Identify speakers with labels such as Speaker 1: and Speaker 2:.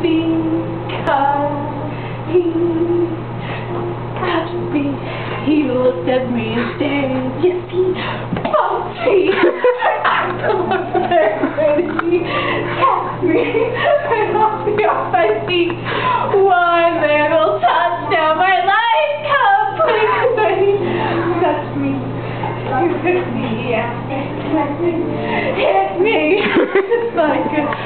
Speaker 1: Because He had me. He looked at me and stared. Yes, he bumped me. I don't He me. I knocked me off my feet. One little touch now, My life completely. He touched me. He hit me. Yeah. Hit me. Hit me. it's like..." good.